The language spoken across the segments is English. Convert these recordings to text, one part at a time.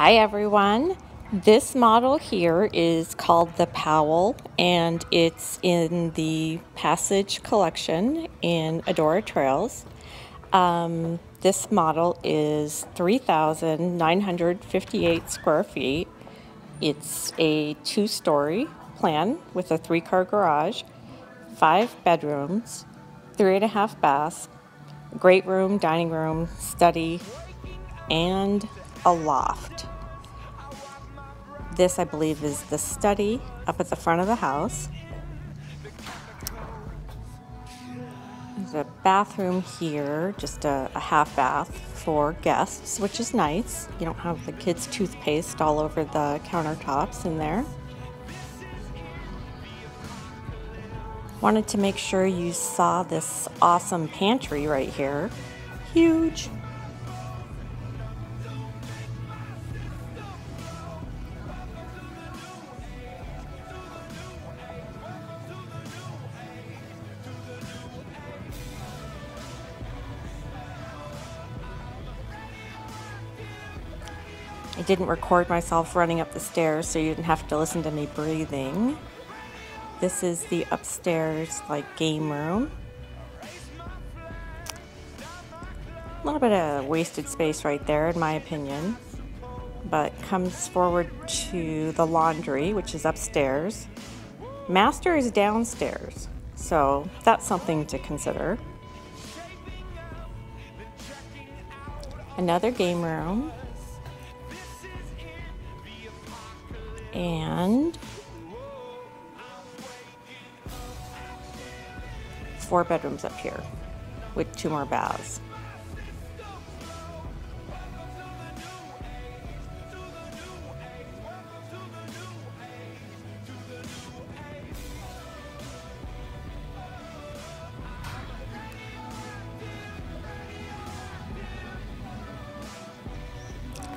Hi everyone. This model here is called the Powell and it's in the Passage collection in Adora Trails. Um, this model is 3,958 square feet. It's a two-story plan with a three-car garage, five bedrooms, three and a half baths, great room, dining room, study, and a loft. This, I believe, is the study up at the front of the house. There's a bathroom here, just a, a, half bath for guests, which is nice. You don't have the kids' toothpaste all over the countertops in there. Wanted to make sure you saw this awesome pantry right here. Huge. I didn't record myself running up the stairs so you didn't have to listen to me breathing. This is the upstairs like game room. A little bit of wasted space right there in my opinion, but comes forward to the laundry, which is upstairs. Master is downstairs, so that's something to consider. Another game room. And four bedrooms up here with two more baths.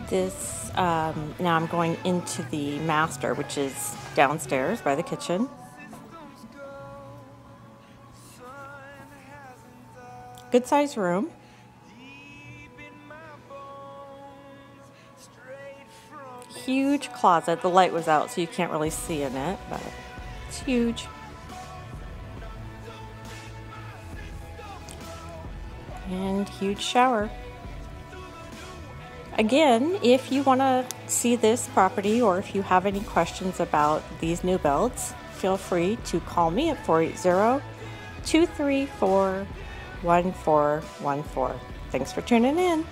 This, um, now I'm going into the master, which is downstairs by the kitchen. Good sized room. Huge closet. The light was out, so you can't really see in it, but it's huge. And huge shower. Again, if you want to see this property or if you have any questions about these new builds, feel free to call me at 480 234 1414. Thanks for tuning in.